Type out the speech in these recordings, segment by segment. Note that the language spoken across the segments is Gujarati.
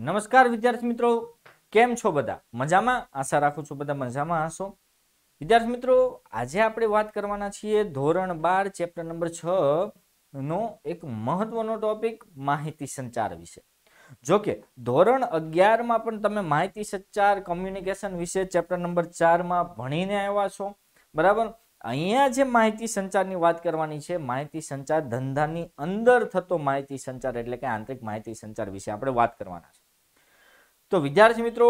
નમસ્કાર વિદ્યાર્થી મિત્રો, કેમ છો બધા? મજામાં? આશા રાખું છું બધા મજામાં હશો. વિદ્યાર્થી મિત્રો, આજે આપણે વાત કરવાના છીએ ધોરણ બાર, ચેપ્ટર નંબર છ નો એક મહત્વનો ટોપિક, માહિતી સંચાર વિશે. જો કે, ધોરણ અગિયારમાં પણ તમે માહિતી સંચાર કમ્યુનિકેશન વિશે ચેપ્ટર નંબર ચારમાં ભણીને આવ્યા છો. બરાબર? અહીંયા જે માહિતી સંચારની વાત કરવાની છે, માહિતી સંચાર ધંધાની અંદર થતો માહિતી સંચાર એટલે કે આંતરિક માહિતી સંચાર વિશે આપણે વાત કરવાના છે તો વિદ્યાર્થી મિત્રો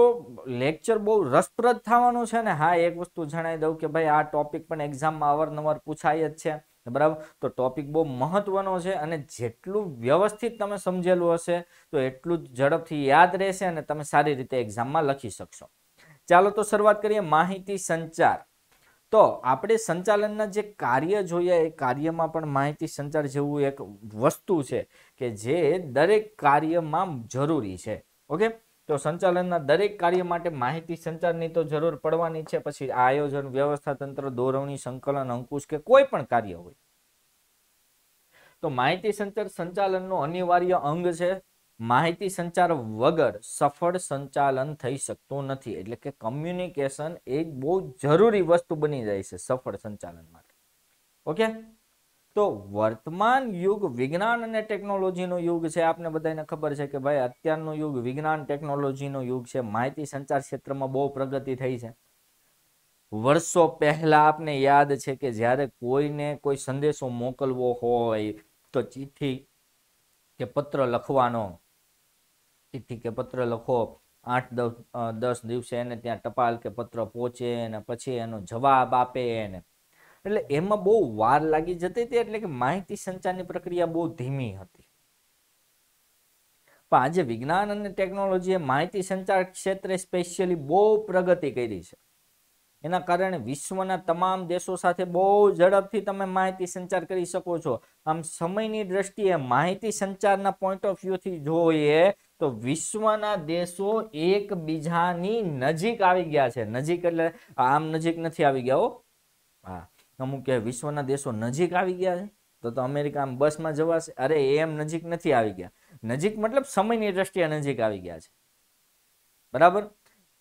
લેક્ચર બહુ રસપ્રદ થવાનું છે ને? હા, એક વસ્તુ જણાવી દઉં કે ભાઈ, આ ટોપિક પણ એક્ઝામમાં અવારનવાર પૂછાય જ છે. બરાબર? તો ટોપિક બહુ મહત્વનો છે અને જેટલું વ્યવસ્થિત તમે સમજેલું હશે, તો એટલું જ ઝડપથી યાદ રહેશે અને તમે સારી રીતે એક્ઝામમાં લખી શકશો. ચાલો તો શરૂઆત કરીએ માહિતી સંચાર. તો આપણે સંચાલનના જે કાર્ય જોઈએ, એ કાર્યમાં પણ માહિતી સંચાર જેવું એક વસ્તુ છે કે જે દરેક કાર્યમાં જરૂરી છે. ઓકે? તો સંચાલનના દરેક કાર્ય માટે માહિતી સંચારની તો જરૂર પડવાની છે. પછી આયોજન વ્યવસ્થા તંત્ર દોરવણી, સંકલન, અંકુશ કે કોઈ પણ કાર્ય હોય. તો માહિતી સંચાર સંચાલનનો અનિવાર્ય અંગ છે. માહિતી સંચાર વગર સફળ સંચાલન થઈ શકતું નથી. એટલે કે કમ્યુનિકેશન એક બહુ જરૂરી વસ્તુ બની જાય છે સફળ સંચાલન માટે. ઓકે? તો વર્તમાન યુગ વિજ્ઞાન અને ટેકનોલોજીનો યુગ છે, આપને બધાને ખબર છે કે ભાઈ અત્યારનો યુગ વિજ્ઞાન, ટેકનોલોજીનો યુગ છે, માહિતી સંચાર ક્ષેત્રમાં બહુ પ્રગતિ થઈ છે. વર્ષો પહેલા આપને યાદ છે કે જ્યારે કોઈને કોઈ સંદેશો મોકલવો હોય તો ચિઠ્ઠી કે પત્ર લખવાનો, ચિઠ્ઠી કે પત્ર લખો, આઠ દસ દિવસે એને ત્યાં ટપાલ કે પત્ર પહોંચે અને પછી એનો જવાબ આપે એને. એટલે એમાં બહુ વાર લાગી જતી હતી એટલે કે માહિતી સંચારની પ્રક્રિયા બહુ ધીમી હતી. પણ આજે વિજ્ઞાન અને ટેકનોલોજીએ માહિતી સંચાર ક્ષેત્રે સ્પેશિયલી બહુ પ્રગતિ કરી છે. એના કારણે વિશ્વના તમામ દેશો સાથે બહુ ઝડપથી તમે માહિતી સંચાર કરી શકો છો. આમ સમયની દ્રષ્ટિએ માહિતી સંચારના પોઈન્ટ ઓફ વ્યૂથી જોઈએ તો વિશ્વના દેશો એકબીજાની નજીક આવી ગયા છે. નજીક એટલે આમ નજીક નથી આવી ગયા હો. હા. અમુક કે વિશ્વના દેશો નજીક આવી ગયા છે, તો તો અમેરિકા બસમાં જવાશે. અરે એમ નજીક નથી આવી ગયા. નજીક મતલબ સમયની દ્રષ્ટિએ નજીક આવી ગયા છે. બરાબર?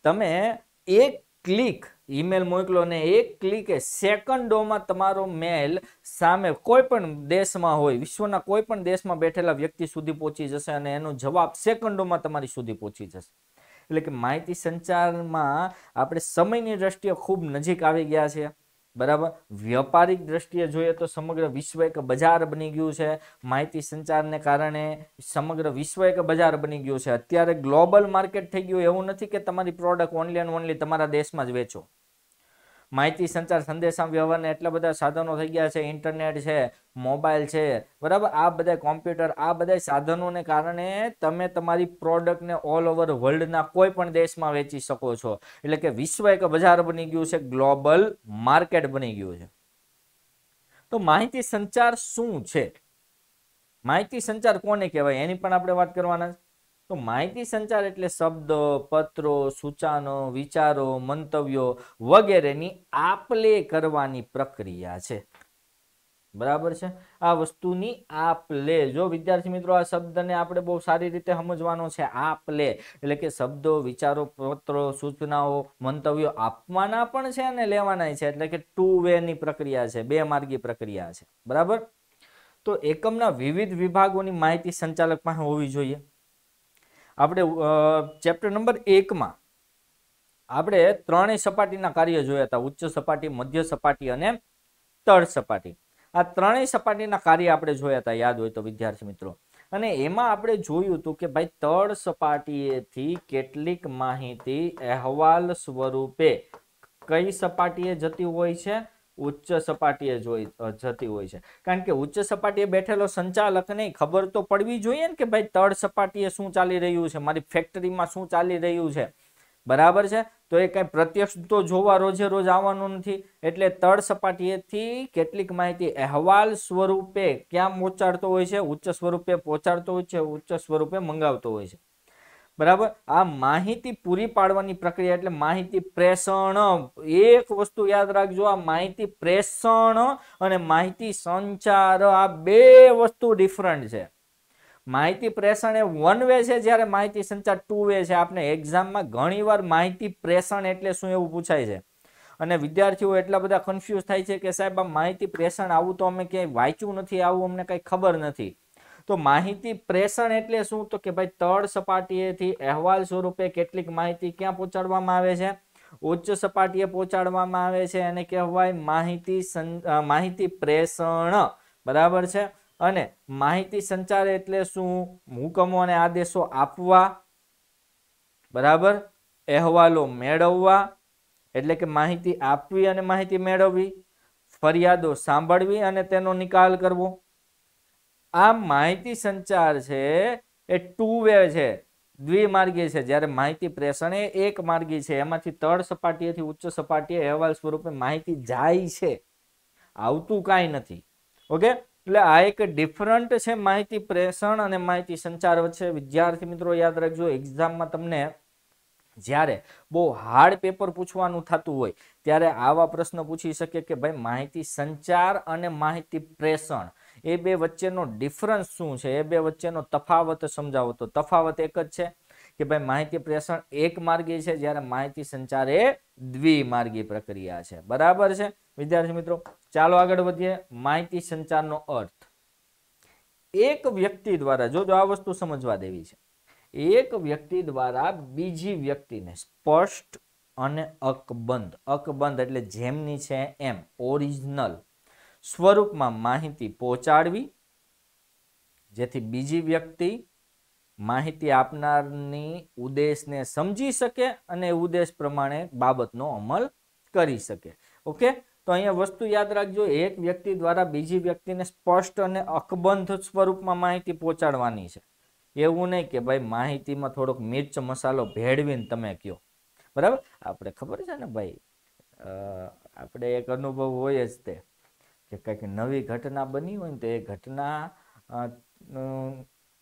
તમે એક ક્લિક, ઈમેલ મોકલો ને એક ક્લિકે સેકન્ડોમાં તમારો મેલ સામે કોઈ પણ દેશમાં હોય, વિશ્વના કોઈ પણ દેશમાં બેઠેલા વ્યક્તિ સુધી પહોંચી જશે અને એનો જવાબ સેકન્ડોમાં તમારી સુધી પહોંચી જશે. એટલે કે માહિતી સંચારમાં આપણે સમયની દ્રષ્ટિએ ખૂબ નજીક આવી ગયા છે બરાબર? વ્યાપારિક દ્રષ્ટિએ જોઈએ તો સમગ્ર વિશ્વ એક બજાર બની ગયું છે. માહિતી સંચારને કારણે સમગ્ર વિશ્વ એક બજાર બની ગયું છે. અત્યારે ગ્લોબલ માર્કેટ થઈ ગયું એવું નથી કે તમારી પ્રોડક્ટ ઓનલી એન્ડ ઓનલી તમારા દેશમાં જ વેચો. માહિતી, સંચાર સંદેશા વ્યવહારના એટલા બધા સાધનો થઈ ગયા છે. ઇન્ટરનેટ છે, મોબાઈલ છે, બરાબર? આ બધા કોમ્પ્યુટર, આ બધા સાધનોને કારણે તમે તમારી પ્રોડક્ટને ઓલ ઓવર વર્લ્ડના કોઈ પણ દેશમાં વેચી શકો છો. એટલે કે વિશ્વ એક બજાર બની ગયું છે ગ્લોબલ માર્કેટ બની ગયું છે. તો માહિતી, સંચાર શું છે? માહિતી, સંચાર કોને કહેવાય? એની પણ આપણે વાત કરવાના છે. તો માહિતી સંચાર એટલે શબ્દ, પત્રો, સૂચનો, વિચારો, મંતવ્યો વગેરેની આપલે કરવાની પ્રક્રિયા છે. બરાબર છે? આ વસ્તુની આપલે. જો વિદ્યાર્થી મિત્રો આ શબ્દને આપણે બહુ સારી રીતે સમજવાનો છે, આપલે, એટલે કે શબ્દો, વિચારો, પત્રો, સૂચનાઓ, મંતવ્યો આપવાના પણ છે અને લેવાના છે, એટલે કે ટુ વે ની પ્રક્રિયા છે, બે માર્ગી પ્રક્રિયા છે. બરાબર? તો એકમના વિવિધ વિભાગોની માહિતી સંચાલક પાસે હોવી જોઈએ. આપણે ચેપ્ટર નંબર એકમાં આપણે ત્રણેય સપાટીના કાર્ય જોયા હતા. ઉચ્ચ સપાટી, મધ્ય સપાટી અને તળ સપાટી. આ ત્રણેય સપાટીના કાર્ય આપણે જોયા હતા, યાદ હોય તો વિદ્યાર્થી મિત્રો. અને એમાં આપણે જોયું હતું કે ભાઈ, તળ સપાટીએથી કેટલીક માહિતી અહેવાલ સ્વરૂપે કઈ સપાટીએ જતી હોય છે? ઉચ્ચ સપાટીએ જોઈ જતી હોય છે. કારણ કે ઉચ્ચ સપાટીએ બેઠેલો સંચાલકને ખબર તો પડવી જોઈએ ને કે ભાઈ તળ સપાટીએ શું ચાલી રહ્યું છે, મારી ફેક્ટરીમાં શું ચાલી રહ્યું છે. બરાબર છે? તો એ કઈ પ્રત્યક્ષ તો જોવા રોજે રોજ આવવાનું નથી. એટલે તળ સપાટીએથી કેટલીક માહિતી, અહેવાલ સ્વરૂપે ક્યાં પહોંચાડતો હોય છે? ઉચ્ચ સ્વરૂપે પહોંચાડતો હોય છે, ઉચ્ચ સ્વરૂપે મંગાવતો હોય છે. બરાબર? આ માહિતી પૂરી પાડવાની પ્રક્રિયા એટલે માહિતી પ્રેષણ. એક વસ્તુ યાદ રાખજો, આ માહિતી પ્રેષણ અને માહિતી સંચાર, આ બે વસ્તુ ડિફરન્ટ છે. માહિતી પ્રેષણ એ વન વે છે, જ્યારે માહિતી સંચાર ટુ વે છે. આપણે એક્ઝામમાં ઘણીવાર માહિતી પ્રેષણ એટલે શું એવું પૂછાય છે. અને વિદ્યાર્થીઓ એટલા બધા કન્ફ્યુઝ થાય છે કે સાહેબ, આ માહિતી પ્રેષણ આવું તો અમે ક્યાંય વાંચ્યું નથી, આવું અમને કંઈ ખબર નથી. તો માહિતી પ્રેષણ એટલે શું? તો કે ભાઈ તળ સપાટીએથી અહેવાલ સ્વરૂપે કેટલીક માહિતી ક્યાં પહોંચાડવામાં આવે છે? ઉચ્ચ સપાટીએ પહોંચાડવામાં આવે છે અને કહેવાય માહિતી માહિતી પ્રેષણ. બરાબર છે? અને માહિતી સંચાર એટલે શું? હુકમો અને આદેશો આપવા. બરાબર? અહેવાલો મેળવવા. એટલે કે માહિતી આપવી અને માહિતી મેળવવી. ફરિયાદો સાંભળવી અને તેનો નિકાલ કરવો. આ માહિતી સંચાર છે એ ટુ વે છે. દ્વિમાર્ગી છે. જ્યારે માહિતી પ્રેષણ એ એક માર્ગી છે. એમાંથી તળ સપાટીએથી ઉચ્ચ સપાટીએ અહેવાલ સ્વરૂપે માહિતી જાય છે. આવતું કાંઈ નથી. ઓકે? એટલે આ એક ડિફરન્ટ છે માહિતી પ્રેષણ અને માહિતી સંચાર વચ્ચે. વિદ્યાર્થી મિત્રો, યાદ રાખજો એક્ઝામમાં તમને જ્યારે બહુ હાર્ડ પેપર પૂછવાનું થતું હોય, ત્યારે આવા પ્રશ્ન પૂછી શકે કે ભાઈ માહિતી સંચાર અને માહિતી પ્રેષણ. એ બે વચ્ચેનો ડિફરન્સ શું છે? એ બે વચ્ચેનો તફાવત સમજાવો. તો તફાવત એક જ છે કે ભાઈ માહિતી પ્રેષણ એક માર્ગી છે, જ્યારે માહિતી સંચાર એ દ્વિમાર્ગી પ્રક્રિયા છે. બરાબર છે? વિદ્યાર્થી મિત્રો, ચાલો આગળ વધીએ. માહિતી સંચારનો અર્થ. એક વ્યક્તિ દ્વારા, જો આ વસ્તુ સમજવા દેવી છે. એક વ્યક્તિ દ્વારા બીજી વ્યક્તિને સ્પષ્ટ અને અકબંધ અકબંધ એટલે જેમની છે એમ ઓરિજિનલ સ્વરૂપમાં માહિતી પહોંચાડવી, જેથી બીજી વ્યક્તિ માહિતી આપનારની ઉદ્દેશને સમજી શકે અને ઉદ્દેશ પ્રમાણે બાબતનો અમલ કરી શકે. ઓકે? તો અહીંયા વસ્તુ યાદ રાખજો, એક વ્યક્તિ દ્વારા બીજી વ્યક્તિને સ્પષ્ટ અને અકબંધ સ્વરૂપમાં માહિતી પહોંચાડવાની છે. એવું નહીં કે ભાઈ માહિતીમાં થોડોક મિર્ચ મસાલો ભેળવીને તમે કયો બરાબર? આપણે ખબર છે ને ભાઈ આપણે એક અનુભવ હોય જ તે. કે કંઈક નવી ઘટના બની હોય ને તો એ ઘટના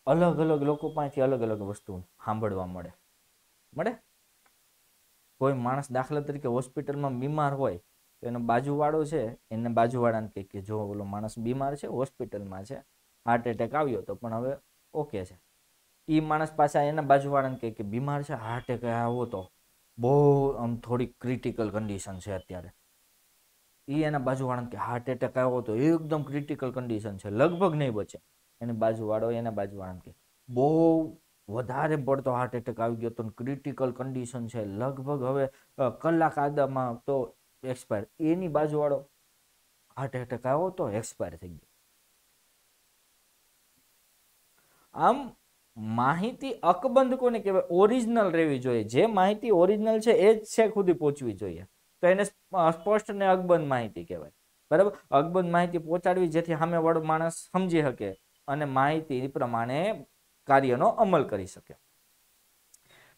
અલગ અલગ લોકો પાસેથી અલગ અલગ વસ્તુ સાંભળવા મળે. મળે? કોઈ માણસ દાખલા તરીકે હોસ્પિટલમાં બીમાર હોય તો એનો બાજુવાળો છે, એને બાજુવાળાને કહે કે જો ઓલો માણસ બીમાર છે, હોસ્પિટલમાં છે હાર્ટ એટેક આવ્યો તો પણ હવે ઓકે છે. એ માણસ પાછા એના બાજુવાળાને કહે કે બીમાર છે હાર્ટ એટેક આવો તો. બહુ આમ થોડી ક્રિટિકલ કન્ડિશન છે અત્યારે. એ એના બાજુવાળાને કે હાર્ટ એટેક આવ્યો તો એકદમ ક્રિટિકલ કન્ડિશન છે, લગભગ નહીં બચે. એની બાજુવાળો, એના બાજુવાળાને કે બહુ વધારે પડતો હાર્ટ એટેક આવી ગયો તો ક્રિટિકલ કન્ડિશન છે. લગભગ હવે કલાક આદામાં તો એક્સપાયર એની બાજુવાળો હાર્ટ એટેક આવ્યો તો એક્સપાયર થઈ ગયો. આમ માહિતી અકબંધ કોને કહેવાય? ઓરિજિનલ રહેવી જોઈએ. જે માહિતી ઓરિજિનલ છે, એ જ છે સુધી પહોંચવી જોઈએ. તો એને સ્પષ્ટ ને અકબંધ માહિતી કહેવાય. બરાબર? અકબંધ માહિતી પહોંચાડવી જેથી સામે વાળો માણસ સમજી શકે અને માહિતી પ્રમાણે કાર્યનો અમલ કરી શકે.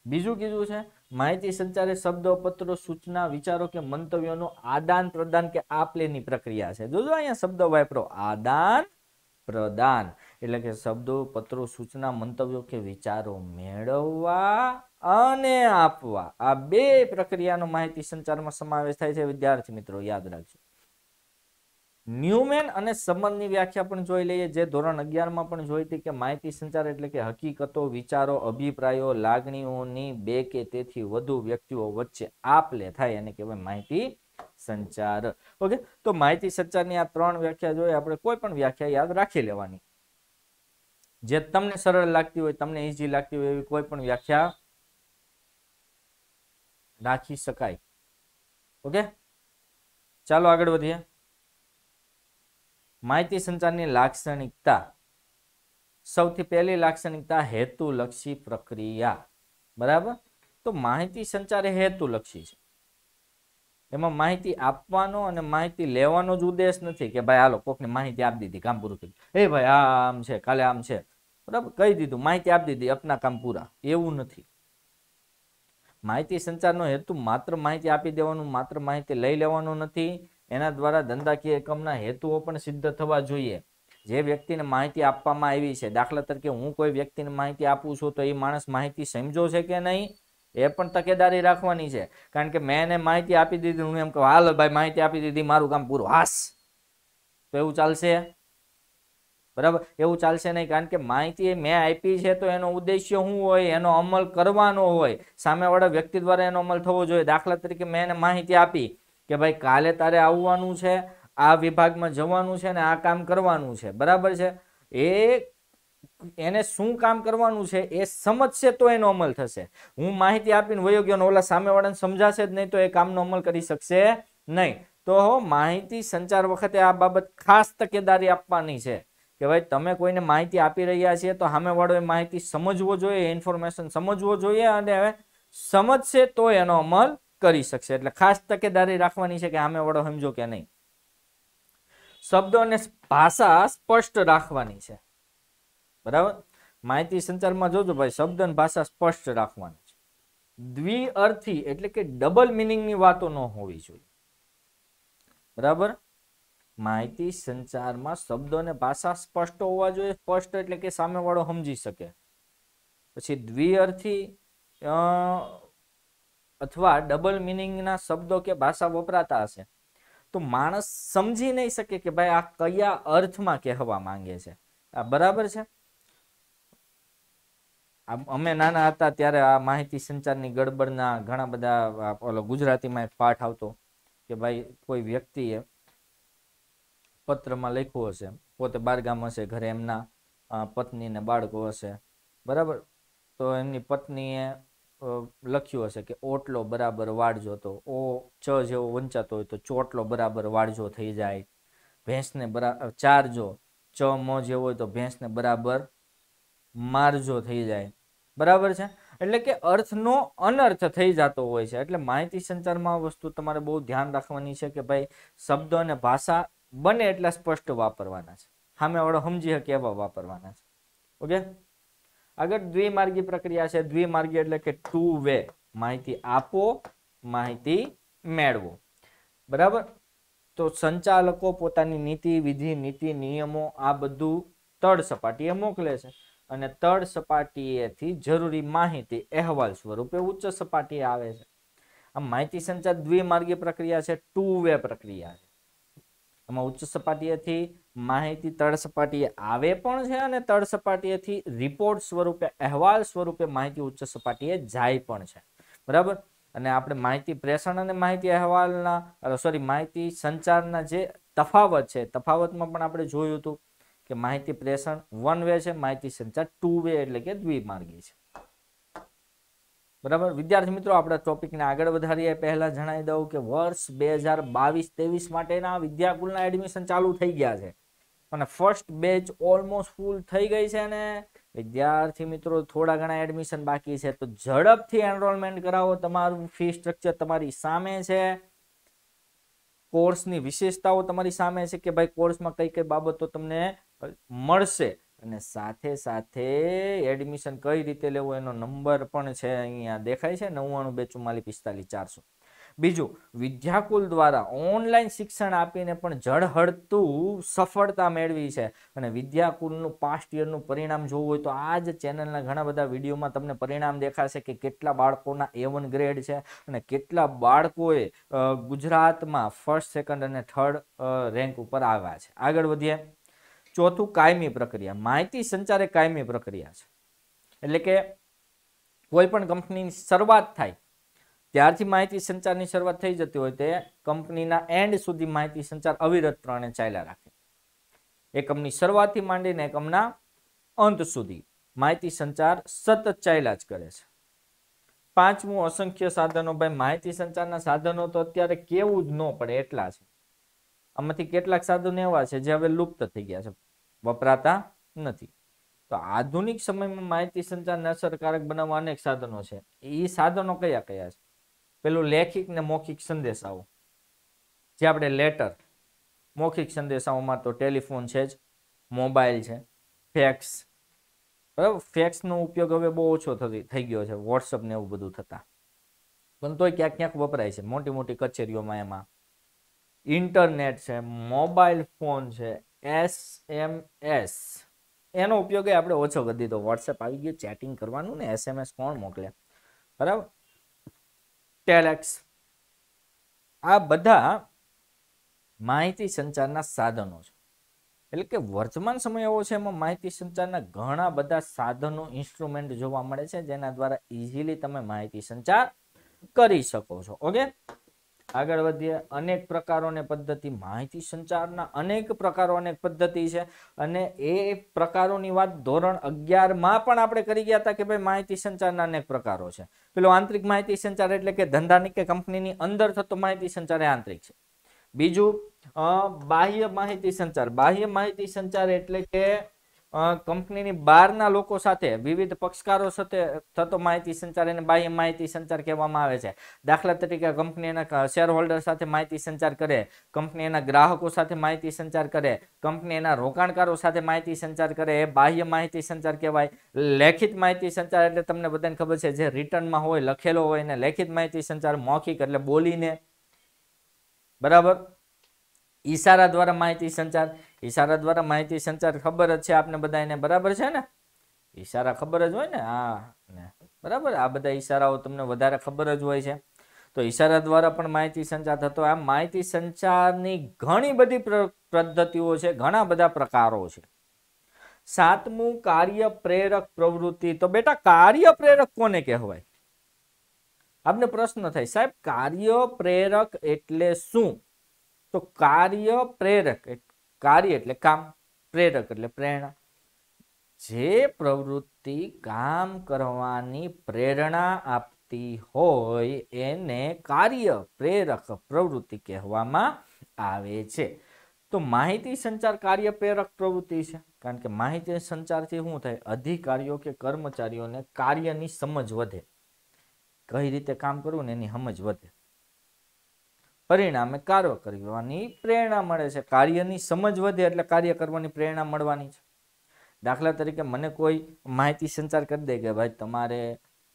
બીજું કીધું છે, માહિતી સંચારે શબ્દો, પત્રો, સૂચના, વિચારો કે મંતવ્યોનું આદાન પ્રદાન કે આપ લેની પ્રક્રિયા છે. જોજો અહીંયા શબ્દ વાપરો. આદાન પ્રદાન. એટલે કે શબ્દો, પત્રો, સૂચના, મંતવ્યો કે વિચારો મેળવવા અને આપવા. આ બે પ્રક્રિયાનો માહિતી સંચારમાં સમાવેશ થાય છે. વિદ્યાર્થી મિત્રો, યાદ રાખજો. ન્યુમેન અને સંબંધની વ્યાખ્યા પણ જોઈ લઈએ. જે ધોરણ અગિયારમાં પણ જોઈ હતી કે માહિતી સંચાર એટલે કે હકીકતો, વિચારો, અભિપ્રાયો, લાગણીઓની બે કે તેથી વધુ વ્યક્તિઓ વચ્ચે આપ લે થાય એને કહેવાય માહિતી સંચાર. ઓકે? તો માહિતી સંચારની આ ત્રણ વ્યાખ્યા જોઈએ. આપણે કોઈ પણ વ્યાખ્યા યાદ રાખી લેવાની. જે તમને સરળ લાગતી હોય, તમને ઈઝી લાગતી હોય એવી કોઈ પણ વ્યાખ્યા રાખી શકાય. ઓકે? ચાલો આગળ વધીએ. માહિતી સંચારની લાક્ષણિકતા. સૌથી પહેલી લાક્ષણિકતા હેતુલક્ષી પ્રક્રિયા. બરાબર? તો માહિતી સંચાર એ હેતુલક્ષી છે. એમાં માહિતી આપવાનો અને માહિતી લેવાનો જ ઉદ્દેશ નથી કે ભાઈ, હાલો, કોકને માહિતી આપી દીધી, કામ પૂરું થઈ એ ભાઈ આમ છે, કાલે આમ છે. બરાબર? કહી દીધું, માહિતી આપી દીધી, અપના કામ પૂરા. એવું નથી. માહિતી સંચારનો હેતુ માત્ર માહિતી આપી દેવાનું, માત્ર માહિતી લઈ લેવાનું નથી. એના દ્વારા ધંધાકીય એકમના હેતુઓ પણ સિદ્ધ થવા જોઈએ. જે વ્યક્તિને માહિતી આપવામાં આવી છે, દાખલા તરીકે હું કોઈ વ્યક્તિને માહિતી આપું છું તો એ માણસ માહિતી સમજો છે કે નહીં, એ પણ તકેદારી રાખવાની છે. કારણ કે મેં એને માહિતી આપી દીધી, હું એમ કહું, હાલ ભાઈ, માહિતી આપી દીધી, મારું કામ પૂરું, હાસ. તો એવું ચાલશે? બરાબર? એવું ચાલશે નહીં, કારણ કે માહિતી મેં આપી છે, તો એનો ઉદ્દેશ્ય શું હોય, એનો અમલ કરવાનો હોય, સામેવાળા વ્યક્તિ દ્વારા એનો અમલ થવો જોઈએ. દાખલા તરીકે મેં એને માહિતી આપી કે ભાઈ, કાલે તારે આવવાનું છે, આ વિભાગમાં જવાનું છે ને આ કામ કરવાનું છે. બરાબર છે? એ એને શું કામ કરવાનું છે, એ સમજશે તો એનો અમલ થશે. હું માહિતી આપીને વયો ગયો ઓલા સામેવાળાને સમજાશે જ નહીં તો એ કામનો અમલ કરી શકશે નહીં. તો માહિતી સંચાર વખતે આ બાબત ખાસ તકેદારી આપવાની છે. કે ભાઈ, તમે કોઈને માહિતી આપી રહ્યા છીએ તો સામેવાળો એ માહિતી સમજવો જોઈએ ઇન્ફોર્મેશન સમજવો જોઈએ અને સમજશે તો એનો અમલ કરી શકશે. એટલે ખાસ તકેદારી રાખવાની છે કે સામેવાળો સમજો કે નહીં. શબ્દો અને ભાષા સ્પષ્ટ રાખવાની છે. બરાબર? માહિતી સંચારમાં જોજો ભાઈ, શબ્દ અને ભાષા સ્પષ્ટ રાખવાની છે. દ્વિઅર્થી એટલે કે ડબલ મિનિંગની વાતો ન હોવી જોઈએ. બરાબર? માહિતી સંચારમાં શબ્દો અને ભાષા સ્પષ્ટ હોવા જોઈએ, સ્પષ્ટ એટલે કે સામેવાળો સમજી શકે. પછી દ્વિઅર્થી અથવા ડબલ મિનિંગના શબ્દો કે ભાષા વપરાતા હશે. તો માણસ સમજી નહીં શકે કે ભાઈ આ કયા અર્થમાં કહેવા માંગે છે. આ બરાબર છે? અમે નાના હતા ત્યારે આ માહિતી સંચારની ગડબડના ઘણા બધા ઓલો ગુજરાતીમાં એક પાઠ આવતો કે ભાઈ કોઈ વ્યક્તિએ પત્રમાં લખ્યું હશે. પોતે બારગામ હશે, ઘરે એમના પત્ની ને બાળકો હશે. બરાબર? તો એમની પત્નીએ લખ્યું હશે કે ઓટલો બરાબર વાળજો તો. ઓ ચ જેવો વંચાતો હોય તો ચોટલો બરાબર વાળજો થઈ જાય. ભેંસને બરાબર ચારજો. ચ, મ જેવો હોય તો ભેંસને બરાબર મારજો થઈ જાય. બરાબર છે? એટલે કે અર્થનો અનર્થ થઈ જતો હોય છે. એટલે માહિતી સંચારમાં વસ્તુ તમારે બહુ ધ્યાન રાખવાની છે કે ભાઈ શબ્દ અને ભાષા બને એટલા સ્પષ્ટ વાપરવાના છે. સામે વાળો સમજી શકે એવા વાપરવાના છે. ઓકે? આગળ દ્વિમાર્ગી પ્રક્રિયા છે. દ્વિમાર્ગી એટલે કે ટુ વે માહિતી આપો, માહિતી મેળવો. બરાબર? તો સંચાલકો પોતાની નીતિ, વિધિ, નીતિ, નિયમો આ બધું તળ સપાટીએ મોકલે છે. અને તળ સપાટીએથી જરૂરી માહિતી અહેવાલ સ્વરૂપે ઉચ્ચ સપાટીએ આવે છે. આ માહિતી સંચાર દ્વિમાર્ગી પ્રક્રિયા છે. ટુ વે પ્રક્રિયા છે. એમાં ઉચ્ચ સપાટીએથી માહિતી તળ સપાટીએ આવે પણ છે અને તળ સપાટીએથી રિપોર્ટ સ્વરૂપે, અહેવાલ સ્વરૂપે માહિતી ઉચ્ચ સપાટીએ જાય પણ છે. બરાબર? અને આપણે માહિતી પ્રેષણ અને માહિતી અહેવાલના સોરી માહિતી સંચારના જે તફાવત છે, તફાવતમાં પણ આપણે જોયું હતું કે માહિતી પ્રેષણ વન વે છે, માહિતી સંચાર ટુ વે એટલે કે દ્વિમાર્ગી છે. બરાબર? વિદ્યાર્થી મિત્રો, આપણે ટોપિકને આગળ વધારીએ. પહેલાં જણાવી દઉં કે વર્ષ બે હજાર બાવીસ ત્રેવીસ માટેના વિદ્યાકુલના એડમિશન ચાલુ થઈ ગયા છે. અને ફર્સ્ટ બેચ ઓલમોસ્ટ ફૂલ થઈ ગઈ છે અને વિદ્યાર્થી મિત્રો, થોડા ઘણા એડમિશન બાકી છે. તો ઝડપથી એનરોલમેન્ટ કરાવો. તમારું ફી સ્ટ્રક્ચર તમારી સામે છે. કોર્સની વિશેષતાઓ તમારી સામે છે કે ભાઈ કોર્સમાં કઈ કઈ બાબતો તમને મળશે? અને સાથે સાથે એડમિશન કઈ રીતે લેવું એનો નંબર પણ છે અહીંયા દેખાય છે, નવ્વાણું બે ચુમ્માલીસ પિસ્તાલીસ ચારસો. બીજું, વિદ્યાકુલ દ્વારા ઓનલાઈન શિક્ષણ આપીને પણ જળહળતું સફળતા મેળવી છે. અને વિદ્યાકુલનું પાસ્ટ યરનું પરિણામ જોવું હોય તો આ જ ચેનલના ઘણા બધા વિડીયોમાં તમને પરિણામ દેખાશે કે કેટલા બાળકોના એ ગ્રેડ છે અને કેટલા બાળકોએ ગુજરાતમાં ફર્સ્ટ સેકન્ડ અને થર્ડ રેન્ક ઉપર આવ્યા છે. આગળ વધીએ. ચોથું કાયમી પ્રક્રિયા, માહિતી સંચાર એ કાયમી પ્રક્રિયા છે. એટલે કે કોઈ પણ કંપનીની શરૂઆત થાય, ત્યારથી માહિતી સંચારની શરૂઆત થઈ જતી હોય તે કંપનીના એન્ડ સુધી માહિતી સંચાર અવિરતપણે ચાલ્યા રાખે. એકમની શરૂઆતથી માંડીને એકમના અંત સુધી માહિતી સંચાર સતત ચાલ્યા જ કરે છે. પાંચમું, અસંખ્ય સાધનો. ભાઈ, માહિતી સંચારના સાધનો તો અત્યારે કેવું જ ન પડે, એટલા છે. આમાંથી કેટલાક સાધનો એવા છે જે હવે લુપ્ત થઈ ગયા છે. વપરાતા નથી. તો આધુનિક સમયમાં માહિતી સંચારને અસરકારક બનાવવા અનેક સાધનો છે. એ સાધનો કયા કયા છે? પેલું લેખિક ને મૌખિક સંદેશાઓ. જે આપણે લેટર, મૌખિક સંદેશાઓમાં તો ટેલિફોન છે જ, મોબાઈલ છે, ફેક્સ. બરાબર? ફેક્સનો ઉપયોગ હવે બહુ ઓછો થઈ ગયો છે. વોટ્સઅપ ને એવું બધું થતા. પણ તોય ક્યાંક ક્યાંક વપરાય છે. મોટી મોટી કચેરીઓમાં એમાં. ઇન્ટરનેટ છે, મોબાઈલ ફોન છે એસ એમ એસ એનો ઉપયોગ આપણે ઓછો કરી દીધો. વોટ્સએપ આવી ગયું. ચેટિંગ કરવાનું ને એસએમએસ કોણ મોકલે? બરાબર? ટેલેક્સ આ બધા માહિતી સંચારના સાધનો છે. એટલે કે વર્તમાન સમય એવો છે એમાં માહિતી સંચારના ઘણા બધા સાધનો ઇન્સ્ટ્રુમેન્ટ જોવા મળે છે જેના દ્વારા ઇઝીલી તમે માહિતી સંચાર કરી શકો છો. ઓકે આગળ વધીએ. અનેક પ્રકારોને પદ્ધતિ માહિતી સંચારના અનેક પ્રકારો, અનેક પદ્ધતિ છે. અને એ પ્રકારોની વાત ધોરણ અગિયારમાં પણ આપણે કરી ગયા હતા કે ભાઈ માહિતી સંચારના અનેક પ્રકારો છે. પેલો આંતરિક માહિતી સંચાર એટલે કે ધંધાની કે કંપનીની અંદર થતો માહિતી સંચાર એ આંતરિક છે. બીજું બાહ્ય માહિતી સંચાર. બાહ્ય માહિતી સંચાર એટલે કે કંપનીની બહારના લોકો સાથે વિવિધ પક્ષકારો સાથે થતો માહિતી સંચાર એને બાહ્ય માહિતી સંચાર કહેવામાં આવે છે. દાખલા તરીકે કંપની એના શેર હોલ્ડર સાથે માહિતી સંચાર કરે, કંપની એના ગ્રાહકો સાથે માહિતી સંચાર કરે, કંપની એના રોકાણકારો સાથે માહિતી સંચાર કરે, એ બાહ્ય માહિતી સંચાર કહેવાય. લેખિત માહિતી સંચાર એટલે તમને બધાને ખબર છે, જે રિટર્નમાં હોય, લખેલો હોય ને લેખિત માહિતી સંચાર, મૌખિક એટલે બોલીને. બરાબર? ઈશારા દ્વારા માહિતી સંચાર ઈશારા દ્વારા માહિતી સંચાર ખબર જ છે આપને બધા એને બરાબર છે ને? ઈશારા ખબર જ હોય ને? હા બરાબર, આ બધા ઈશારાઓ તમને વધારે ખબર જ હોય છે. તો ઈશારા દ્વારા પણ માહિતી સંચાર થતો આ માહિતી સંચારની ઘણી બધી પદ્ધતિઓ છે, ઘણા બધા પ્રકારો છે. સાતમું કાર્ય પ્રેરક પ્રવૃત્તિ. તો બેટા કાર્ય પ્રેરક કોને કહેવાય? આપને પ્રશ્ન થાય, સાહેબ કાર્ય પ્રેરક એટલે શું? તો કાર્ય પ્રેરક કાર્ય એટલે કામ, પ્રેરક એટલે પ્રેરણા. જે પ્રવૃત્તિ કામ કરવાની પ્રેરણા આપતી હોય એને કાર્ય પ્રેરક પ્રવૃત્તિ કહેવામાં આવે છે. તો માહિતી સંચાર કાર્ય પ્રેરક પ્રવૃત્તિ છે. કારણ કે માહિતી સંચારથી શું થાય? અધિકારીઓ કે કર્મચારીઓને કાર્યની સમજ વધે. કઈ રીતે કામ કરવું ને એની સમજ વધે. પરિણામે કાર્ય કરવાની પ્રેરણા મળે છે. કાર્યની સમજ વધે એટલે કાર્ય કરવાની પ્રેરણા મળવાની છે. દાખલા તરીકે મને કોઈ માહિતી સંચાર કરી દે કે ભાઈ તમારે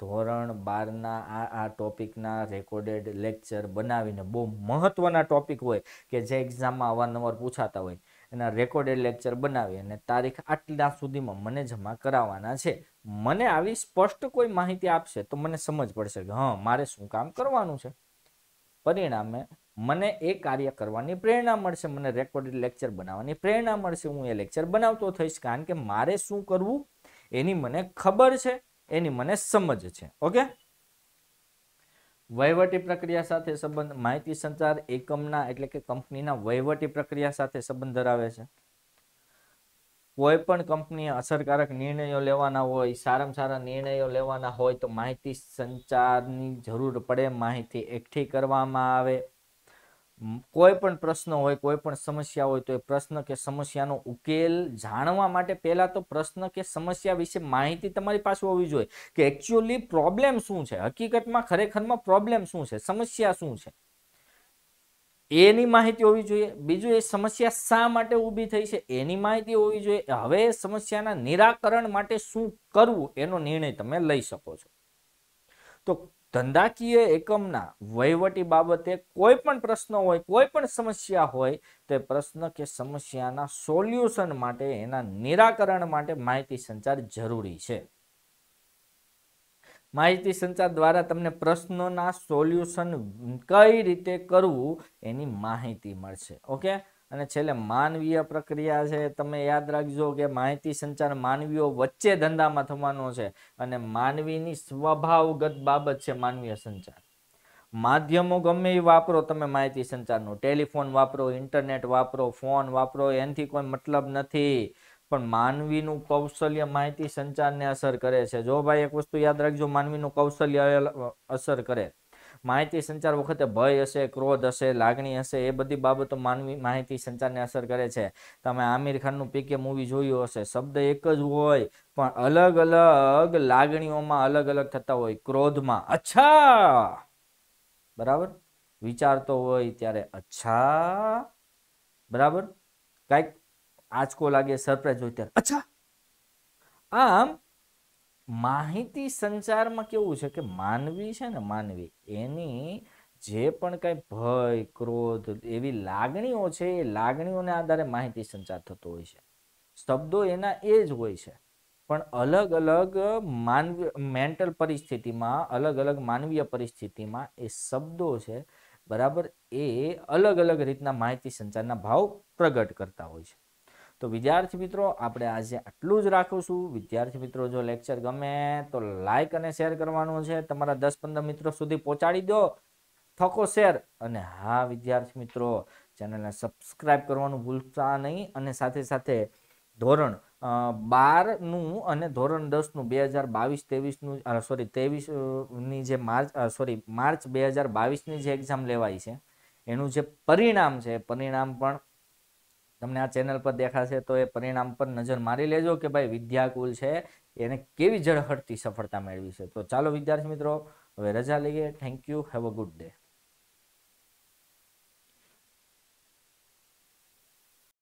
ધોરણ બારના આ આ ટોપિકના રેકોર્ડેડ લેક્ચર બનાવીને બહુ મહત્વના ટોપિક હોય કે જે એક્ઝામમાં અવારનવાર પૂછાતા હોય, એના રેકોર્ડેડ લેક્ચર બનાવી અને તારીખ આટલા સુધીમાં મને જમા કરાવવાના છે. મને આવી સ્પષ્ટ કોઈ માહિતી આપશે તો મને સમજ પડશે કે હા, મારે શું કામ કરવાનું છે? પરિણામે મને એ કાર્ય કરવાની પ્રેરણા મળશે, મને રેકોર્ડેડ લેક્ચર બનાવવાની પ્રેરણા મળશે, હું એ લેક્ચર બનાવતો થઈશ કારણ કે મારે શું કરવું એની મને ખબર છે, એની મને સમજ છે. ઓકે વહીવટી પ્રક્રિયા સાથે સંબંધ, માહિતી સંચાર એકમના એટલે કે કંપનીના વહીવટી પ્રક્રિયા સાથે સંબંધ ધરાવે છે. કોઈ પણ કંપની અસરકારક નિર્ણયો લેવાના હોય, સારામાં સારા નિર્ણયો લેવાના હોય તો માહિતી સંચારની જરૂર પડે, માહિતી એકઠી કરવામાં આવે કોઈ પણ પ્રશ્ન હોય, કોઈ પણ સમસ્યા હોય તો એ પ્રશ્ન કે સમસ્યાનો ઉકેલ જાણવા માટે પહેલા તો પ્રશ્ન કે સમસ્યા વિશે માહિતી તમારી પાસે હોવી જોઈએ કે એકચ્યુઅલી પ્રોબ્લેમ શું છે? હકીકતમાં ખરેખરમાં પ્રોબ્લેમ શું છે? સમસ્યા શું છે? એની માહિતી હોવી જોઈએ. બીજું એ સમસ્યા શા માટે ઊભી થઈ છે? એની માહિતી હોવી જોઈએ. હવે સમસ્યાના નિરાકરણ માટે શું કરવું? એનો નિર્ણય તમે લઈ શકો છો. તો ધંધાકીય એકમના વહીવટી બાબતે કોઈ પણ પ્રશ્ન હોય, કોઈ પણ સમસ્યા હોય, તે પ્રશ્ન કે સમસ્યાના સોલ્યુશન માટે, એના નિરાકરણ માટે માહિતી સંચાર જરૂરી છે. માહિતી સંચાર દ્વારા તમને પ્રશ્નોના સોલ્યુશન કઈ રીતે કરવું, એની માહિતી મળશે. ઓકે? અને છેલ્લે માનવીય પ્રક્રિયા છે, તમે યાદ રાખજો કે માહિતી સંચાર માનવીઓ વચ્ચે ધંધામાં થવાનો છે અને માનવીની સ્વભાવગત બાબત છે માનવીય સંચાર. માધ્યમો ગમે એ વાપરો, તમે માહિતી સંચારનું. ટેલિફોન વાપરો, ઇન્ટરનેટ વાપરો, ફોન વાપરો, એનાથી કોઈ મતલબ નથી. પણ માનવીનું કૌશલ્ય માહિતી સંચારને અસર કરે છે. જો ભાઈ એક વસ્તુ યાદ રાખજો, માનવીનું કૌશલ્ય અસર કરે. માહિતી સંચાર વખતે ભય હશે, ક્રોધ હશે, લાગણી હશે, એ બધી બાબતો માનવી માહિતી સંચારને અસર કરે છે. તમે આમિર ખાનનું પીકે મૂવી જોયું હશે. શબ્દ એક જ હોય, પણ અલગ અલગ લાગણીઓમાં અલગ અલગ થતા હોય. ક્રોધમાં અચ્છા! બરાબર? વિચારતો હોય ત્યારે અચ્છા! બરાબર? કાંઈક આંચકો લાગે સરપ્રાઈઝ હોય ત્યારે અચ્છા! આમ માહિતી સંચારમાં કેવું છે કે માનવી છે ને માનવી, એની જે પણ કઈ ભય, ક્રોધ એવી લાગણીઓ છે, એ લાગણીઓને આધારે માહિતી સંચાર થતો હોય છે. શબ્દો એના એ જ હોય છે. પણ અલગ અલગ માનવી, મેન્ટલ પરિસ્થિતિમાં, અલગ અલગ માનવીય પરિસ્થિતિમાં એ શબ્દો છે, બરાબર, એ અલગ અલગ રીતના માહિતી સંચારના ભાવ પ્રગટ કરતા હોય છે. તો વિદ્યાર્થી મિત્રો, આપણે આજે આટલું જ રાખીશું વિદ્યાર્થી મિત્રો, જો લેક્ચર ગમે તો લાઈક અને શેર કરવાનું છે. તમારા દસ પંદર મિત્રો સુધી પહોંચાડી દો. થકો શેર અને હા, વિદ્યાર્થી મિત્રો, ચેનલને સબસ્ક્રાઇબ કરવાનું ભૂલતા નહીં. અને સાથે સાથે ધોરણ બારનું અને ધોરણ દસનું બે હજાર બાવીસ ત્રેવીસનું સોરી ત્રેવીસની જે માર્ચ સોરી માર્ચ બે હજાર બાવીસની જે એક્ઝામ લેવાય છે, એનું જે પરિણામ છે, પરિણામ પણ તમને આ ચેનલ પર દેખાશે તો એ પરિણામ પર નજર મારી લેજો કે ભાઈ વિદ્યાકુલ છે, એને કેવી ઝડહટથી સફળતા મેળવી છે. તો ચાલો વિદ્યાર્થી મિત્રો, હવે રજા લઈએ. Thank you have a good day